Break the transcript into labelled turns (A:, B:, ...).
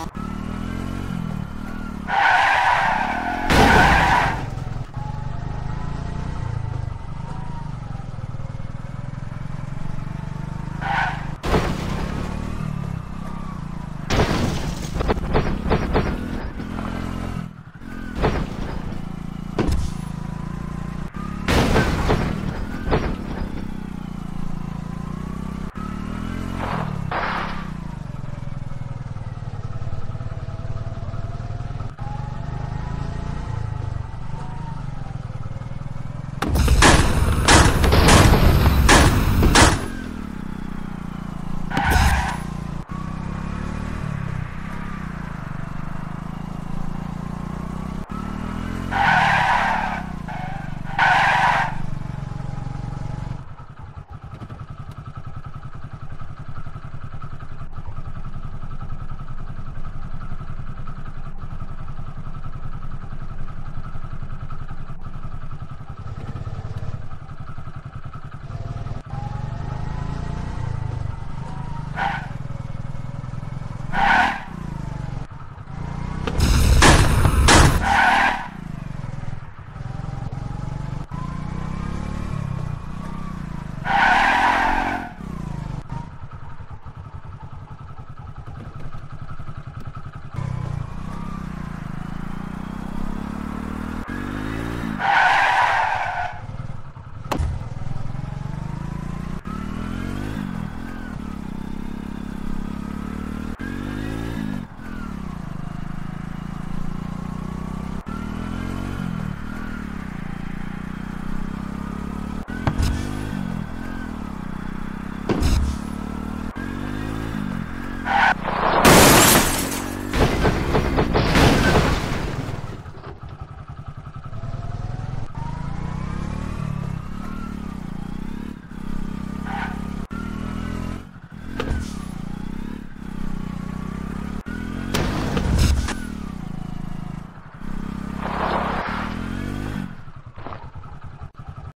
A: you